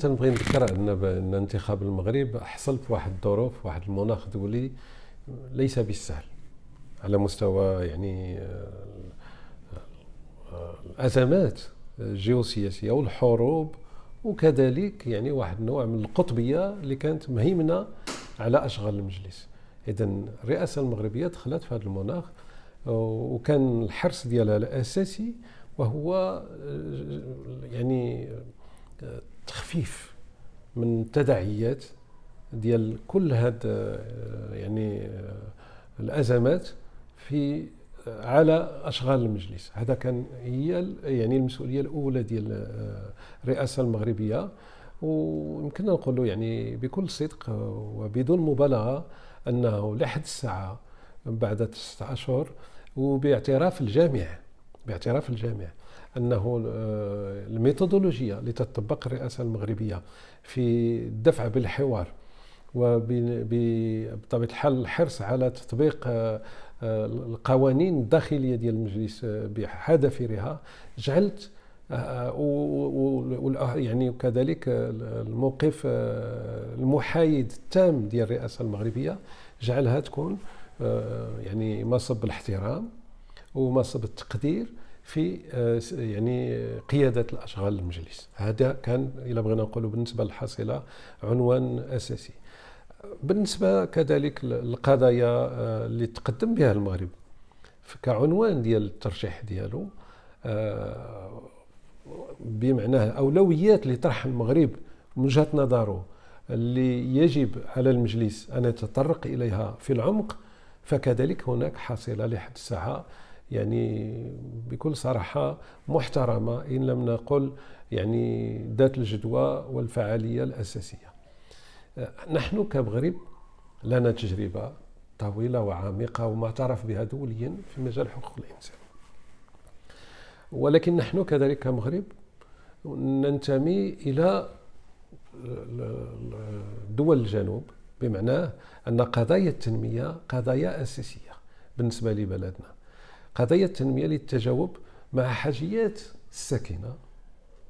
تنبغي نذكر أن أن انتخاب المغرب حصل في واحد الظروف واحد المناخ دولي ليس بالسهل على مستوى يعني آه، آه، الأزمات الجيوسياسية والحروب وكذلك يعني واحد النوع من القطبية اللي كانت مهيمنة على أشغال المجلس. اذا الرئاسة المغربية دخلت في هذا المناخ وكان الحرص ديالها الأساسي وهو يعني تخفيف من التداعيات ديال كل هاد يعني الأزمات في على أشغال المجلس. هذا كان هي يعني المسؤولية الأولى ديال الرئاسة المغربية. ويمكننا نقول يعني بكل صدق وبدون مبالغة أنه لحد الساعة بعد تسعة اشهر وباعتراف الجامع باعتراف الجامع أنه آه، الميثودولوجيا تطبق الرئاسة المغربية في الدفع بالحوار وبطبيعه الحال الحرص على تطبيق آه، آه، القوانين الداخلية ديال المجلس بحذافيرها جعلت يعني وكذلك الموقف المحايد التام ديال الرئاسة المغربية جعلها تكون يعني مصب الاحترام ومصب التقدير في آه، يعني قيادة الأشغال المجلس. هذا كان إلى بغينا نقولوا بالنسبة للحصيلة عنوان أساسي. بالنسبة كذلك القضايا آه، اللي تقدم بها المغرب كعنوان ديال الترشيح ديالو آه، بمعناه أولويات اللي طرح المغرب من وجهة نظره اللي يجب على المجلس أن يتطرق إليها في العمق فكذلك هناك حصيلة لحد الساعة يعني بكل صراحة محترمة إن لم نقل يعني ذات الجدوى والفعالية الأساسية. نحن كمغرب لنا تجربة طويلة وعميقة ومعترف بها دوليا في مجال حقوق الإنسان. ولكن نحن كذلك كمغرب ننتمي إلى دول الجنوب بمعنى أن قضايا التنمية قضايا أساسية بالنسبة لبلدنا. قضية التنمية للتجاوب مع حاجيات الساكنة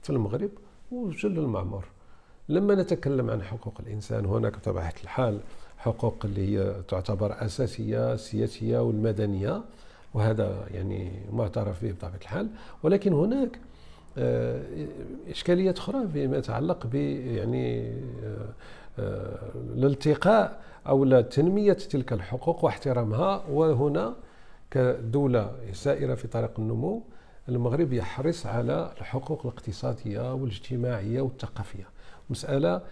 في المغرب وجل المعمر. لما نتكلم عن حقوق الإنسان هناك بطبيعة الحال حقوق اللي هي تعتبر أساسية السياسية والمدنية وهذا يعني معترف به بطبيعة الحال. ولكن هناك آه، إشكاليات أخرى فيما يتعلق ب يعني آه، آه، الالتقاء أو تنمية تلك الحقوق واحترامها. وهنا كدولة سائرة في طريق النمو المغرب يحرص على الحقوق الاقتصادية والاجتماعية والثقافية. مسألة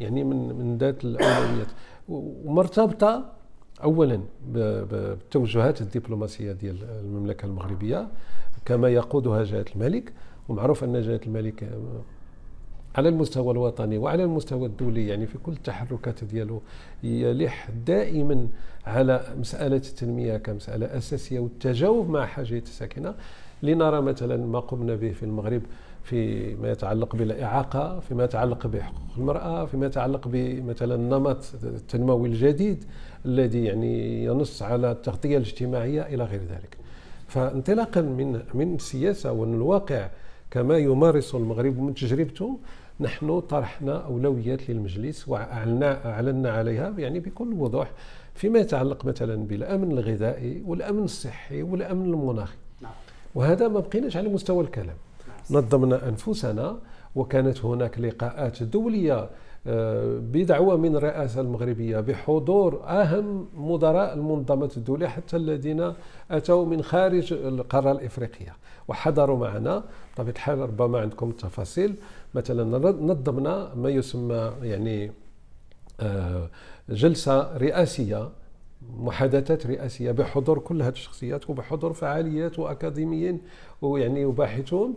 يعني من من ذات الأولويات. ومرتبطة أولا بالتوجهات الدبلوماسية ديال المملكة المغربية كما يقودها جلالة الملك. ومعروف أن جلالة الملك على المستوى الوطني وعلى المستوى الدولي يعني في كل التحركات ديالو يلح دائما على مسألة التنمية كمسألة أساسية والتجاوب مع حاجة الساكنة. لنرى مثلا ما قمنا به في المغرب فيما يتعلق بالإعاقة فيما يتعلق بحقوق المرأة فيما يتعلق بمثلا النمط التنموي الجديد الذي يعني ينص على التغطية الاجتماعية إلى غير ذلك. فانطلاقا من من السياسة ومن الواقع كما يمارس المغرب من تجربته نحن طرحنا أولويات للمجلس وأعلنا أعلنا عليها يعني بكل وضوح فيما يتعلق مثلا بالأمن الغذائي والأمن الصحي والأمن المناخي نعم. وهذا ما بقيناش على مستوى الكلام نعم. نظمنا أنفسنا وكانت هناك لقاءات دولية بدعوة من الرئاسة المغربية بحضور أهم مدراء المنظمات الدولية حتى الذين أتوا من خارج القارة الإفريقية. وحضروا معنا بطبيعة الحال ربما عندكم التفاصيل مثلا نظمنا ما يسمى يعني آه، جلسة رئاسية محادثات رئاسية بحضور كل هذه الشخصيات وبحضور فعاليات وأكاديميين ويعني وباحثون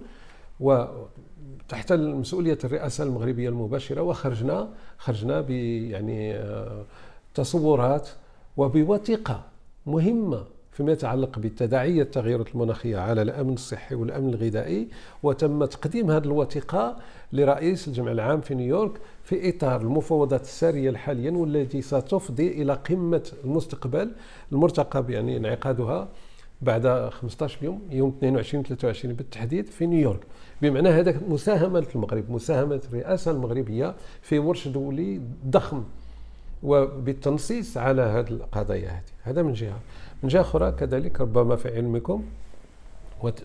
وتحت مسؤولية الرئاسة المغربية المباشرة وخرجنا خرجنا ب يعني آه، تصورات وبوثيقة مهمة فيما يتعلق بتداعي التغيرات المناخية على الأمن الصحي والأمن الغذائي. وتم تقديم هذه الوثيقة لرئيس الجمع العام في نيويورك في إطار المفاوضات السارية حاليا والتي ستفضي إلى قمة المستقبل المرتقب يعني انعقادها. بعد 15 يوم يوم 22 23 بالتحديد في نيويورك. بمعنى هذا مساهمة المغرب مساهمة الرئاسة المغربية في ورش دولي ضخم وبالتنصيص على هذه القضايا هذه. هذا من جهة. من جهة أخرى كذلك ربما في علمكم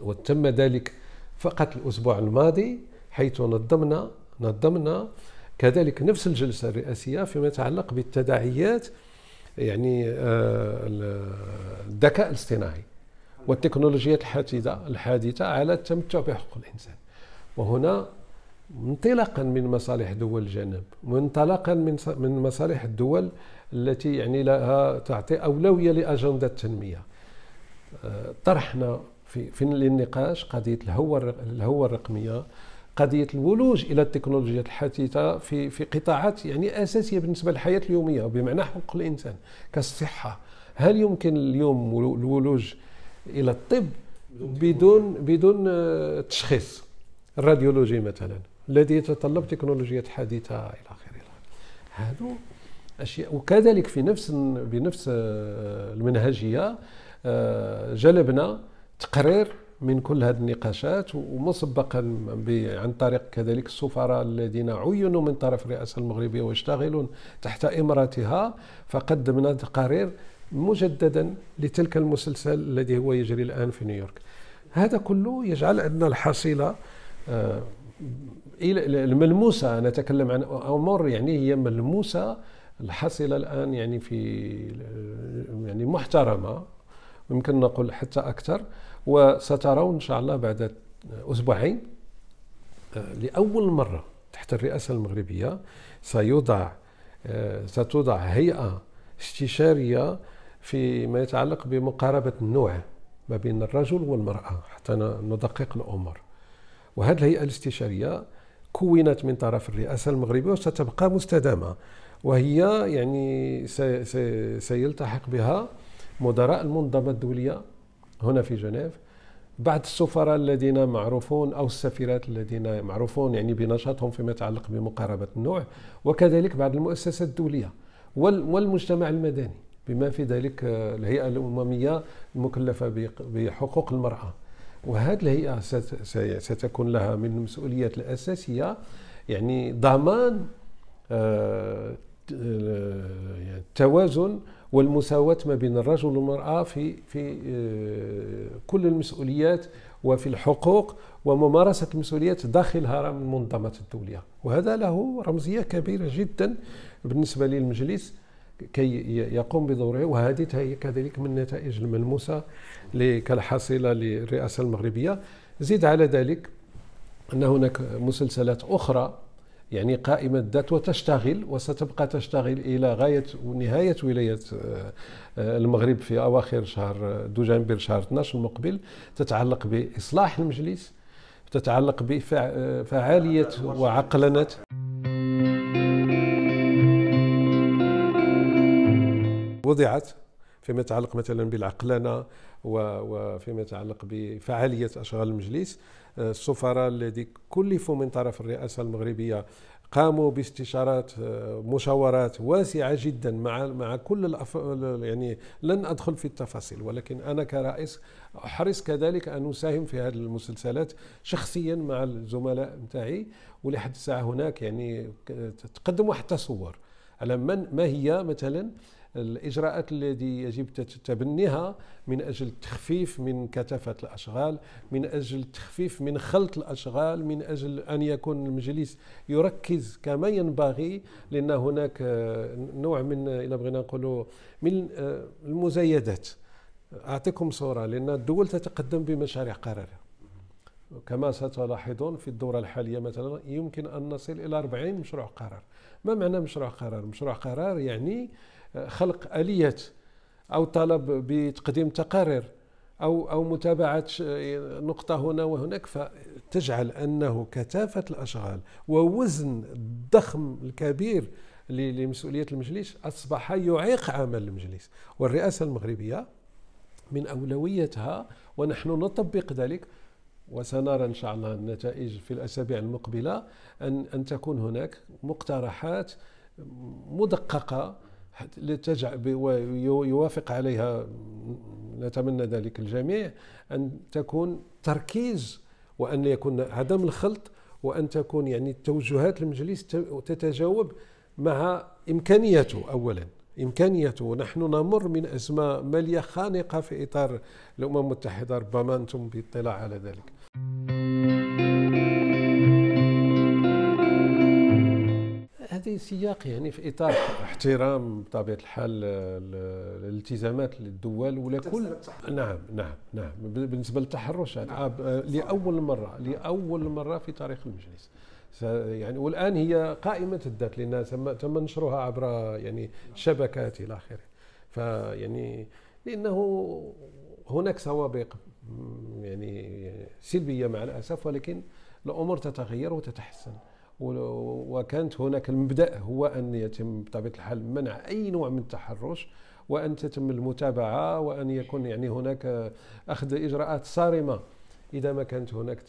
وتم ذلك فقط الأسبوع الماضي حيث نظمنا نظمنا كذلك نفس الجلسة الرئاسية فيما يتعلق بالتداعيات يعني آه، الذكاء الاصطناعي. والتكنولوجيات الحديثه الحادثة على التمتع بحقوق الإنسان. وهنا انطلاقا من مصالح دول الجنوب وانطلاقا من من مصالح الدول التي يعني لها تعطي أولوية لأجندة التنميه آه، طرحنا في في النقاش قضية الهوه الهوه الرقمية قضية الولوج إلى التكنولوجيات الحديثة في في قطاعات يعني أساسية بالنسبة للحياة اليومية بمعنى حقوق الإنسان كالصحه هل يمكن اليوم الولوج إلى الطب بدون بدون آه، تشخيص الراديولوجي مثلا الذي يتطلب تكنولوجيات حديثة إلى آخره. هذو أشياء. وكذلك في نفس بنفس آه، المنهجية آه، جلبنا تقرير من كل هذه النقاشات ومسبقا عن طريق كذلك السفراء الذين عينوا من طرف الرئاسة المغربية ويشتغلون تحت امرتها فقدمنا تقارير مجددا لتلك المسلسل الذي هو يجري الآن في نيويورك. هذا كله يجعل أن الحصيلة آه، الملموسة أنا أتكلم عن امور يعني هي ملموسة. الحصيلة الآن يعني في يعني محترمة يمكن نقول حتى أكثر وسترون إن شاء الله بعد أسبوعين. آه، لأول مرة تحت الرئاسة المغربية سيوضع آه، ستوضع هيئة استشارية فيما يتعلق بمقاربة النوع ما بين الرجل والمرأة حتى ندقق الأمور. وهذه الهيئة الاستشارية كونت من طرف الرئاسة المغربية وستبقى مستدامة. وهي يعني سيلتحق بها مدراء المنظمة الدولية هنا في جنيف بعض السفراء الذين معروفون أو السفيرات الذين معروفون يعني بنشاطهم فيما يتعلق بمقاربة النوع وكذلك بعض المؤسسات الدولية والمجتمع المدني. بما في ذلك الهيئة الأممية المكلفة بحقوق المرأة. وهذه الهيئة ستكون لها من المسؤوليات الأساسية يعني ضمان التوازن آه، والمساواة ما بين الرجل والمرأة في في آه، كل المسؤوليات وفي الحقوق وممارسة المسؤوليات داخل هرم المنظمات الدولية. وهذا له رمزية كبيرة جدا بالنسبة للمجلس كي يقوم بدوره وهذه هي كذلك من النتائج الملموسة كالحاصلة للرئاسة المغربية. زيد على ذلك أن هناك مسلسلات أخرى يعني قائمة ذات وتشتغل وستبقى تشتغل إلى غاية ونهاية ولاية آه، آه، المغرب في أواخر شهر دجنبر شهر 12 المقبل تتعلق بإصلاح المجلس تتعلق بفعالية وعقلنة. وضعت فيما يتعلق مثلا بالعقلنه وفيما يتعلق بفعالية أشغال المجلس. السفراء الذي كلفوا من طرف الرئاسة المغربية قاموا باستشارات مشاورات واسعة جدا مع مع كل الأف... يعني لن أدخل في التفاصيل ولكن أنا كرئيس أحرص كذلك أن أساهم في هذه المسلسلات شخصيا مع الزملاء نتاعي ولحد الساعة هناك يعني تقدم واحد التصور على من ما هي مثلا الإجراءات التي يجب تبنيها من أجل التخفيف من كثافة الأشغال من أجل التخفيف من خلط الأشغال من أجل أن يكون المجلس يركز كما ينبغي لأن هناك نوع من إلى بغينا نقولوا من المزايدات. أعطيكم صورة لأن الدول تتقدم بمشاريع قرار كما ستلاحظون في الدورة الحالية مثلا يمكن أن نصل إلى 40 مشروع قرار. ما معنى مشروع قرار؟ مشروع قرار يعني خلق آلية أو طلب بتقديم تقارير أو أو متابعة نقطة هنا وهناك فتجعل أنه كثافة الأشغال ووزن الضخم الكبير لمسؤولية المجلس أصبح يعيق عمل المجلس. والرئاسة المغربية من أولويتها ونحن نطبق ذلك وسنرى إن شاء الله النتائج في الأسابيع المقبلة أن أن تكون هناك مقترحات مدققة ويوافق عليها. نتمنى ذلك الجميع أن تكون تركيز وأن يكون عدم الخلط وأن تكون يعني توجهات المجلس تتجاوب مع إمكانياته أولا إمكانيته. نحن نمر من أزمة مالية خانقة في إطار الأمم المتحدة. ربما أنتم باطلاع على ذلك. هذه سياق يعني في إطار احترام بطبيعه الحال الالتزامات للدول ولا كل نعم نعم نعم. بالنسبة للتحرشات نعم. لأول مرة لأول مرة في تاريخ المجلس. يعني والآن هي قائمة الذات لأن تم تم نشرها عبر يعني شبكات إلى آخره. فيعني لأنه هناك سوابق يعني سلبية مع الأسف ولكن الأمور تتغير وتتحسن. وكانت هناك المبدأ هو أن يتم بطبيعة الحال منع أي نوع من التحرش وأن تتم المتابعة وأن يكون يعني هناك أخذ إجراءات صارمة. إذا ما كانت هناك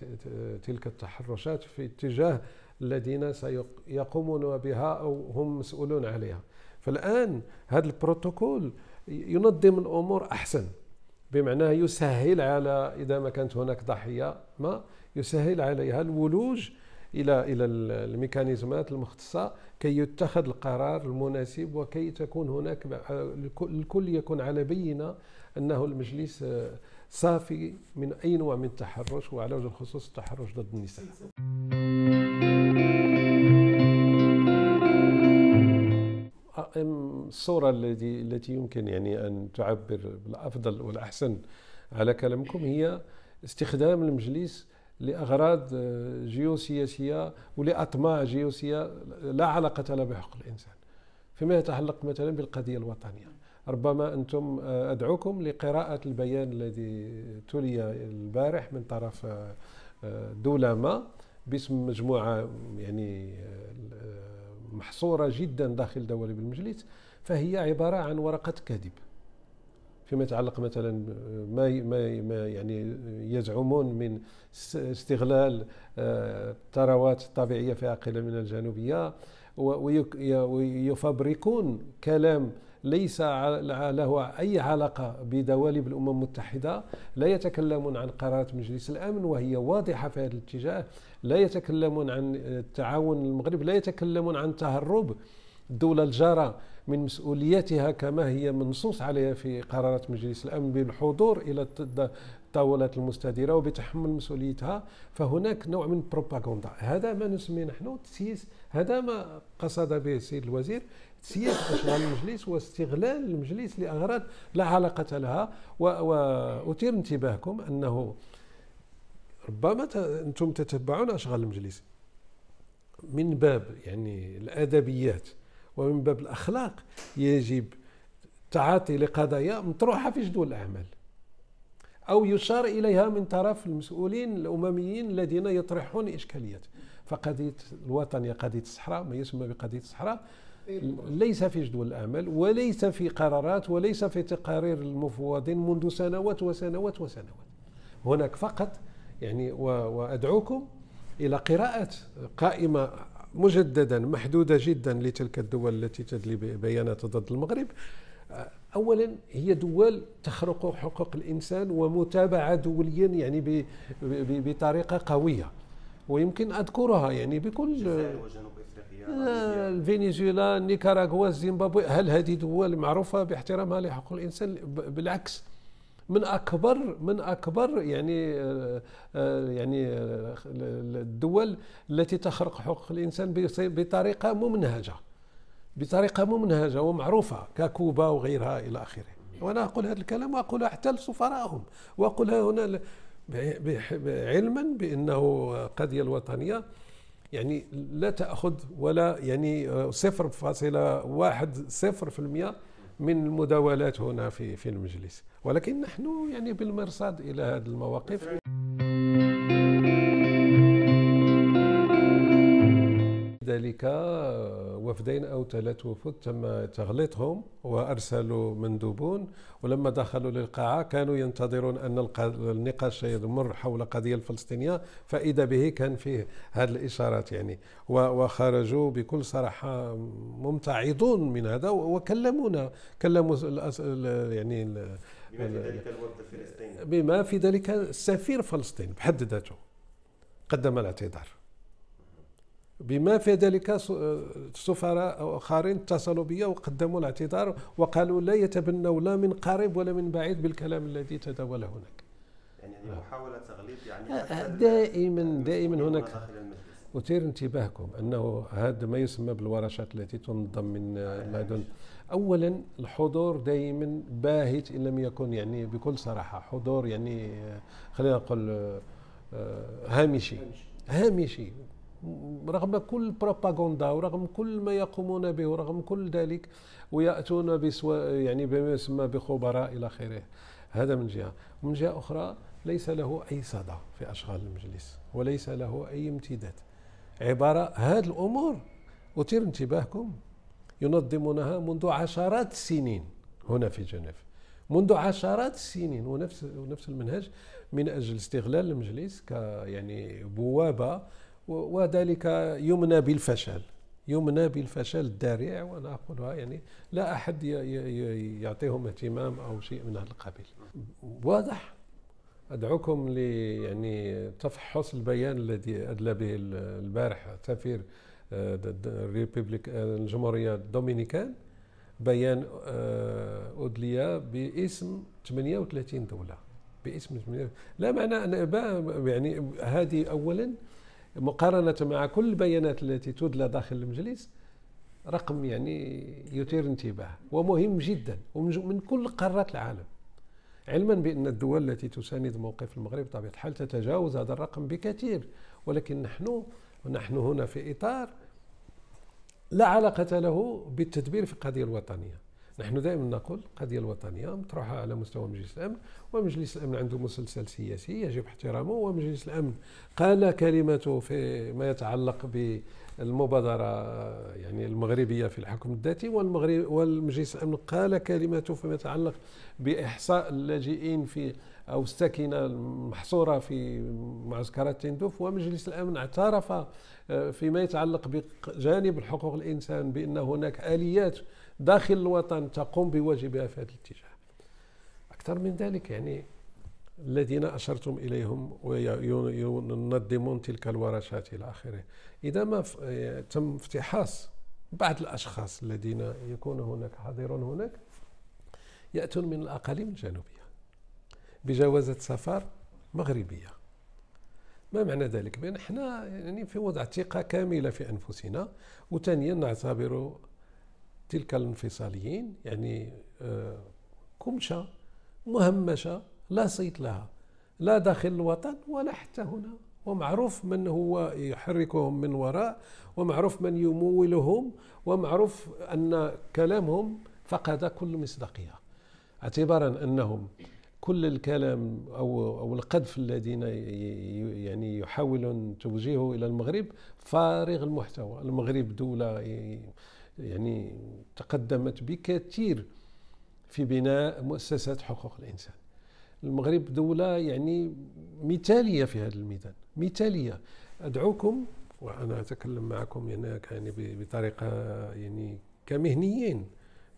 تلك التحرشات في اتجاه الذين سيقومون بها أو هم مسؤولون عليها. فالآن هذا البروتوكول ينظم الأمور أحسن بمعنى يسهل على إذا ما كانت هناك ضحية ما يسهل عليها الولوج إلى إلى الميكانيزمات المختصة كي يتخذ القرار المناسب وكي تكون هناك الكل يكون على بينة أنه المجلس صافي من أي نوع من التحرش وعلى وجه الخصوص التحرش ضد النساء. الصورة التي التي يمكن يعني أن تعبر بالأفضل والأحسن على كلامكم هي استخدام المجلس لأغراض جيوسياسية ولأطماع جيوسية لا علاقة لها بحقوق الإنسان. فيما يتعلق مثلا بالقضية الوطنية ربما أنتم أدعوكم لقراءة البيان الذي تلي البارح من طرف دولة ما باسم مجموعة يعني محصورة جدا داخل دواليب المجلس فهي عبارة عن ورقة كذب فيما يتعلق مثلا ما ما يعني يزعمون من استغلال الثروات آه، الطبيعية في اقاليم من الجنوبية ويفبركون كلام ليس له أي علاقة بدوالب الأمم المتحدة لا يتكلمون عن قرارات مجلس الأمن وهي واضحة في هذا الاتجاه لا يتكلمون عن التعاون المغرب لا يتكلمون عن تهرب الدولة الجارة من مسؤوليتها كما هي منصوص عليها في قرارات مجلس الأمن بالحضور إلى الطاولات المستديرة وبتحمل مسؤوليتها. فهناك نوع من البروباغندا هذا ما نسميه نحن تسييس. هذا ما قصد به السيد الوزير تسييس أشغال المجلس واستغلال المجلس لأغراض لا علاقة لها. واثير انتباهكم أنه ربما أنتم تتبعون أشغال المجلس من باب يعني الأدبيات. ومن باب الأخلاق يجب تعاطي لقضايا مطروحة في جدول الأعمال. أو يشار إليها من طرف المسؤولين الأمميين الذين يطرحون إشكاليات. فقضية الوطنية قضية الصحراء ما يسمى بقضية الصحراء. ليس في جدول الأعمال وليس في قرارات وليس في تقارير المفوضين منذ سنوات وسنوات وسنوات. هناك فقط يعني وأدعوكم إلى قراءة قائمة مجددا محدودة جدا لتلك الدول التي تدلي بيانات ضد المغرب. اولا هي دول تخرق حقوق الإنسان ومتابعة دوليا يعني بطريقة قوية. ويمكن أذكرها يعني بكل آه، الفنزويلا نيكاراغوا الزيمبابوي هل هذه دول معروفة باحترامها لحقوق الإنسان؟ بالعكس. من اكبر من أكبر يعني آه، آه، يعني آه، الدول التي تخرق حقوق الإنسان بطريقة ممنهجة. بطريقة ممنهجة ومعروفة ككوبا وغيرها إلى آخره. وأنا أقول هذا الكلام واقولها حتى لسفرائهم واقولها هنا علما بأنه القضية الوطنية. يعني لا تأخذ ولا يعني 0.1 من المداولات هنا في في المجلس. ولكن نحن يعني بالمرصاد إلى هذه المواقف. ذلك وفدين أو ثلاث وفود تم تغليطهم وأرسلوا مندوبون ولما دخلوا للقاعة كانوا ينتظرون أن النقاش يمر حول القضية الفلسطينية فإذا به كان فيه هذه الإشارات يعني. وخرجوا بكل صراحة ممتعضون من هذا وكلمونا كلموا يعني بما في ذلك الوفد الفلسطيني بما في ذلك السفير فلسطين بحد ذاته قدم الاعتذار. بما في ذلك سفراء آخرين اتصلوا بي وقدموا الاعتذار وقالوا لا يتبنوا لا من قريب ولا من بعيد بالكلام الذي تداول هناك. يعني هذه محاولة تغليط يعني آه، دائما دائما هناك أثير انتباهكم أنه هذا ما يسمى بالورشات التي تنظم من لدن أولا الحضور دائما باهت إن لم يكن يعني بكل صراحة. حضور يعني خلينا نقول آه، هامشي. هامشي. رغم كل بروباغندا ورغم كل ما يقومون به ورغم كل ذلك ويأتون بسوا يعني بما يسمى بخبراء إلى آخره. هذا من جهة. ومن جهة أخرى ليس له أي صدى في أشغال المجلس وليس له أي امتداد. عبارة هذه الأمور أثير انتباهكم. ينظمونها منذ عشرات السنين هنا في جنيف. منذ عشرات السنين ونفس ونفس المنهج من أجل استغلال المجلس ك يعني بوابة وذلك يمنى بالفشل يمنى بالفشل الذريع وأنا اقولها يعني لا أحد يعطيهم اهتمام أو شيء من هذا القبيل. واضح. أدعوكم ل يعني تفحص البيان الذي أدلى به البارح سفير ال République آه، الجمهورية الدومينيكان بيان آه، ادلي باسم 38 دولة. باسم 38 لا معنى ان يعني هذه اولا مقارنة مع كل البيانات التي تدلى داخل المجلس رقم يعني يثير انتباه ومهم جدا ومن كل قارات العالم. علما بأن الدول التي تساند موقف المغرب بطبيعة الحال تتجاوز هذا الرقم بكثير ولكن نحن نحن هنا في إطار لا علاقة له بالتدبير في القضية الوطنية. نحن دائما نقول القضية الوطنية مطروحة على مستوى مجلس الأمن ومجلس الأمن عنده مسلسل سياسي يجب احترامه ومجلس الأمن قال كلمته في ما يتعلق بالمبادرة يعني المغربية في الحكم الذاتي والمغرب والمجلس الأمن قال كلمته فيما يتعلق بإحصاء اللاجئين في أو الساكنة المحصورة في معسكرات تندوف ومجلس الأمن اعترف آه، فيما يتعلق بجانب الحقوق الإنسان بأن هناك آليات داخل الوطن تقوم بواجبها في هذا الاتجاه. أكثر من ذلك يعني الذين أشرتم إليهم وينظمون تلك الورشات إلى آخره. إذا ما تم افتحاص بعض الأشخاص الذين يكون هناك حاضرون هناك يأتون من الأقاليم الجنوبية بجوازة سفر مغربية. ما معنى ذلك؟ بأن إحنا يعني في وضع ثقة كاملة في أنفسنا وثانيا نعتبر تلك الانفصاليين يعني آه، كمشة مهمشة لا صيت لها لا داخل الوطن ولا حتى هنا. ومعروف من هو يحركهم من وراء ومعروف من يمولهم ومعروف أن كلامهم فقد كل مصداقية. اعتبارا أنهم كل الكلام أو أو القذف الذين يعني يحاولون توجيهه إلى المغرب فارغ المحتوى، المغرب دولة يعني تقدمت بكثير في بناء مؤسسات حقوق الإنسان. المغرب دولة يعني مثالية في هذا الميدان، مثالية. أدعوكم وأنا أتكلم معكم يعني, يعني بطريقة يعني كمهنيين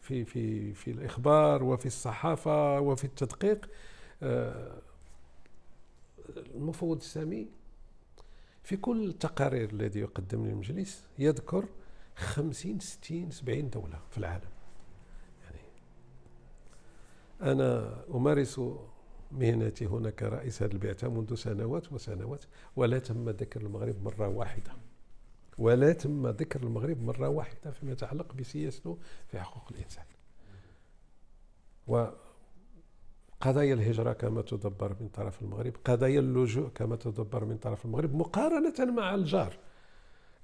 في في في الإخبار وفي الصحافة وفي التدقيق آه، المفوض السامي في كل التقارير الذي يقدم للمجلس يذكر 50 60 70 دولة في العالم. يعني أنا أمارس مهنتي هنا كرئيس هذه البعثة منذ سنوات وسنوات ولا تم ذكر المغرب مرة واحدة. ولا تم ذكر المغرب مرة واحدة فيما يتعلق بسياسته في حقوق الإنسان. وقضايا الهجرة كما تدبر من طرف المغرب قضايا اللجوء كما تدبر من طرف المغرب مقارنة مع الجار.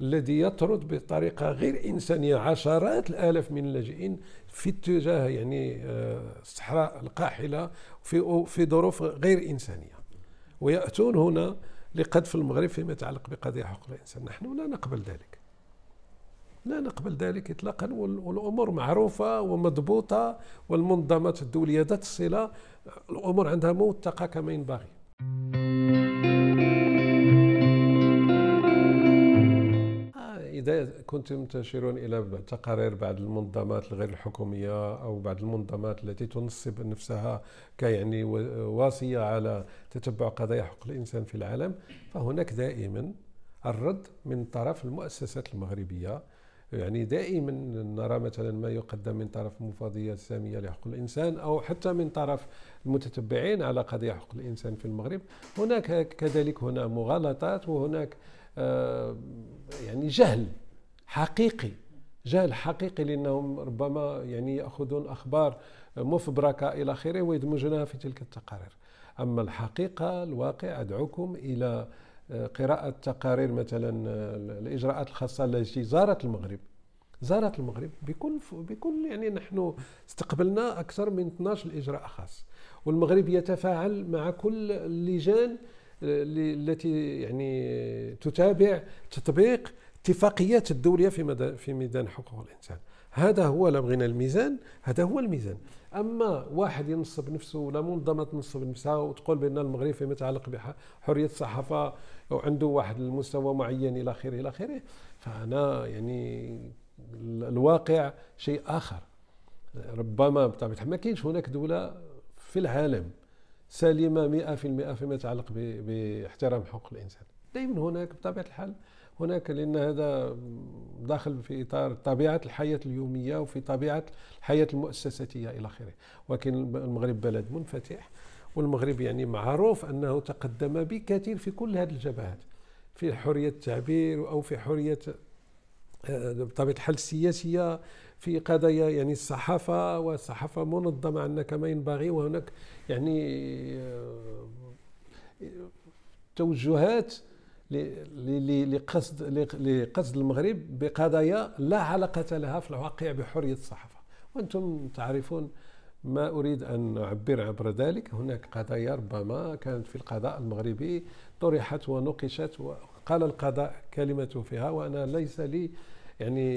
الذي يطرد بطريقة غير إنسانية. عشرات الآلاف من اللاجئين في اتجاه يعني آه، الصحراء القاحلة في في ظروف غير إنسانية. ويأتون هنا لقذف المغرب فيما يتعلق بقضية حقوق الإنسان. نحن لا نقبل ذلك. لا نقبل ذلك اطلاقا والأمور معروفة ومضبوطة والمنظمات الدولية ذات الصله الأمور عندها موثقة كما ينبغي. إذا كنتم تشيرون إلى تقارير بعض المنظمات الغير الحكومية أو بعض المنظمات التي تنصب نفسها كيعني واصية على تتبع قضايا حقوق الإنسان في العالم فهناك دائما الرد من طرف المؤسسات المغربية. يعني دائما نرى مثلا ما يقدم من طرف المفوضية السامية لحقوق الإنسان أو حتى من طرف المتتبعين على قضايا حقوق الإنسان في المغرب. هناك كذلك هنا مغالطات وهناك يعني جهل حقيقي جهل حقيقي لأنهم ربما يعني يأخذون أخبار مفبركة إلى آخره ويدمجونها في تلك التقارير. أما الحقيقة الواقع أدعوكم إلى آه، قراءة تقارير مثلا آه، الإجراءات الخاصة التي زارت المغرب. زارت المغرب بكل بكل يعني نحن استقبلنا أكثر من 12 اجراء خاص. والمغرب يتفاعل مع كل اللجان التي يعني تتابع تطبيق اتفاقيات الدوليه في في ميدان حقوق الإنسان. هذا هو لا بغينا الميزان هذا هو الميزان. أما واحد ينصب نفسه ولا منظمه تنصب نفسها وتقول بأن المغرب فيما يتعلق بحريه الصحافة وعنده واحد المستوى معين إلى آخره إلى آخره فأنا يعني الواقع شيء آخر. ربما بطبيعة ما كاينش هناك دولة في العالم سليمة 100% فيما يتعلق باحترام حقوق الإنسان. دائما هناك بطبيعة الحال هناك لأن هذا داخل في إطار طبيعة الحياة اليومية وفي طبيعة الحياة المؤسساتية إلى آخره. ولكن المغرب بلد منفتح والمغرب يعني معروف أنه تقدم بكثير في كل هذه الجبهات في حرية التعبير أو في حرية بطبيعة الحال السياسية في قضايا يعني الصحافة والصحافة منظمة عندنا كما ينبغي وهناك يعني آه، توجهات لقصد لقصد المغرب بقضايا لا علاقة لها في الواقع بحرية الصحافة. وأنتم تعرفون ما أريد أن أعبر عبر ذلك. هناك قضايا ربما كانت في القضاء المغربي طرحت ونقشت وقال القضاء كلمته فيها وأنا ليس لي يعني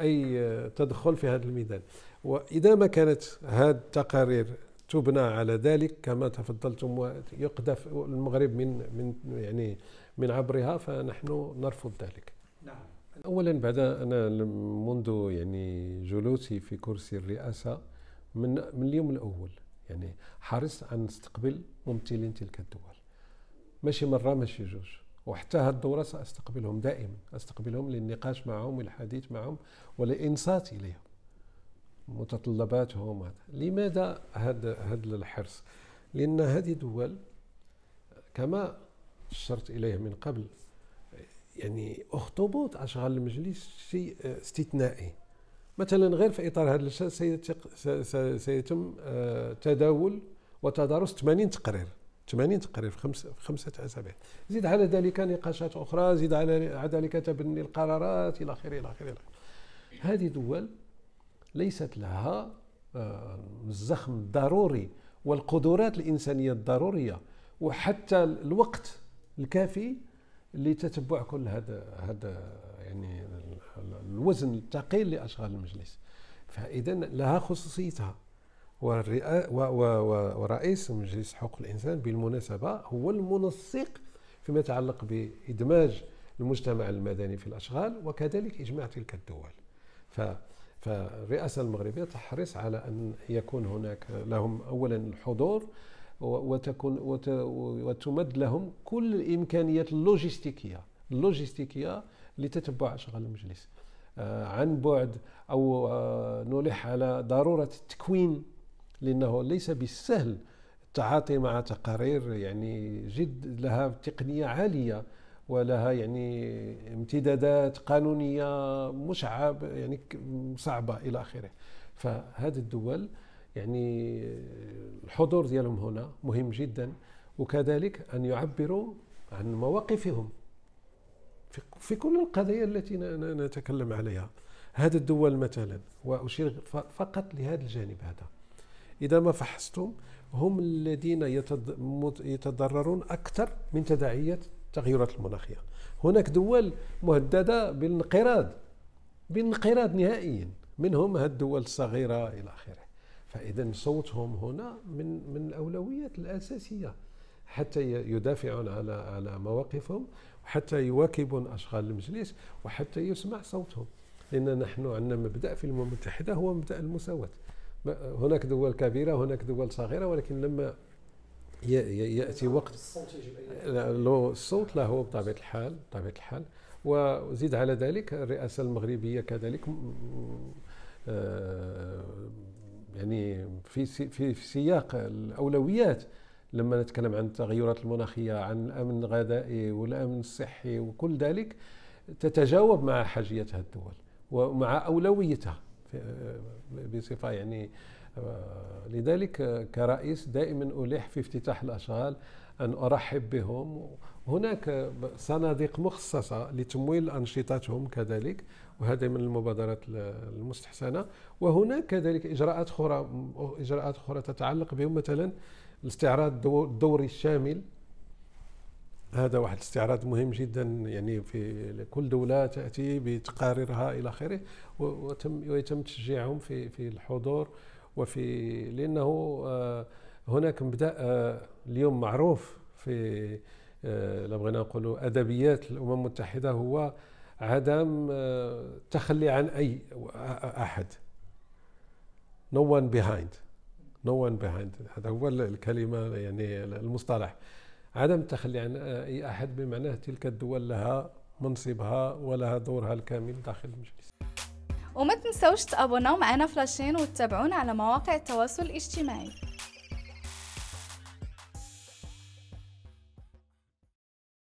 أي تدخل في هذا الميدان وإذا ما كانت هذه التقارير تبنى على ذلك كما تفضلتم ويقذف المغرب من من يعني من عبرها فنحن نرفض ذلك. نعم. اولا بعد أنا منذ يعني جلوسي في كرسي الرئاسة من من اليوم الأول يعني حرصت ان نستقبل ممثلين تلك الدول. ماشي مرة ماشي جوج. وحتى هذه الدورة سأستقبلهم دائما. أستقبلهم للنقاش معهم والحديث معهم والإنصات إليهم. متطلباتهم هذا. لماذا هذا هذا الحرص؟ لأن هذه دول كما أشرت إليه من قبل يعني أخطبوط أشغال المجلس شيء استثنائي. مثلا غير في إطار هذا الشيء سيتم آه، تداول وتدارس 80 تقرير. 80 تقرير في خمسة, في خمسة زيد على ذلك نقاشات أخرى زيد على ذلك تبني القرارات إلى آخره إلى آخره هذه دول ليست لها آه، الزخم الضروري والقدرات الإنسانية الضرورية وحتى الوقت الكافي لتتبع كل هذا هذا يعني الوزن الثقيل لأشغال المجلس. فإذا لها خصوصيتها. ورئيس مجلس حقوق الإنسان بالمناسبة هو المنسق فيما يتعلق بإدماج المجتمع المدني في الأشغال وكذلك إجماع تلك الدول. ف فالرئاسة المغربية تحرص على أن يكون هناك لهم أولا الحضور وتكون وتمد لهم كل الإمكانيات اللوجستيكية اللوجستيكية لتتبع أشغال المجلس. آه، عن بعد أو آه، نلح على ضرورة التكوين لأنه ليس بالسهل التعاطي مع تقارير يعني جد لها تقنية عالية ولها يعني امتدادات قانونية مشعب يعني صعبة إلى آخره. فهذه الدول يعني الحضور ديالهم هنا مهم جدا وكذلك أن يعبروا عن مواقفهم في كل القضايا التي نتكلم عليها. هذه الدول مثلا وأشير فقط لهذا الجانب هذا. إذا ما فحصتم هم الذين يتضررون أكثر من تداعيات التغيرات المناخية. هناك دول مهددة بالانقراض بانقراض نهائيا منهم الدول الصغيرة إلى آخره. فإذا صوتهم هنا من من الأولويات الأساسية. حتى يدافعون على على مواقفهم وحتى يواكبون أشغال المجلس وحتى يسمع صوتهم. لأن نحن عندنا مبدأ في الأمم المتحدة هو مبدأ المساواة. هناك دول كبيرة هناك دول صغيرة ولكن لما يأتي وقت الصوت له بطبيعة الحال بطبيعة الحال. وزيد على ذلك الرئاسة المغربية كذلك آه، يعني في في سياق الأولويات. لما نتكلم عن التغيرات المناخية عن الأمن الغذائي والأمن الصحي وكل ذلك تتجاوب مع حاجية هذه الدول ومع أولويتها. بصفة يعني آه، لذلك كرئيس دائما ألح في افتتاح الأشغال أن أرحب بهم. هناك صناديق مخصصة لتمويل أنشطتهم كذلك وهذا من المبادرات المستحسنة. وهناك كذلك إجراءات أخرى إجراءات أخرى تتعلق بهم مثلا الاستعراض الدوري الشامل. هذا واحد الاستعراض مهم جدا يعني في كل دولة تأتي بتقاريرها إلى آخره وتم ويتم تشجيعهم في في الحضور وفي لأنه آه، هناك مبدأ آه، اليوم معروف في آه، لو بغينا نقولوا أدبيات الأمم المتحدة هو عدم التخلي عن أي أحد. No one behind. No one behind. هذا هو الكلمة يعني المصطلح. عدم التخلي عن أي أحد بمعنى تلك الدول لها منصبها ولها دورها الكامل داخل المجلس. وما تنسوش تابوناو معنا في لاشين وتتابعونا على مواقع التواصل الاجتماعي.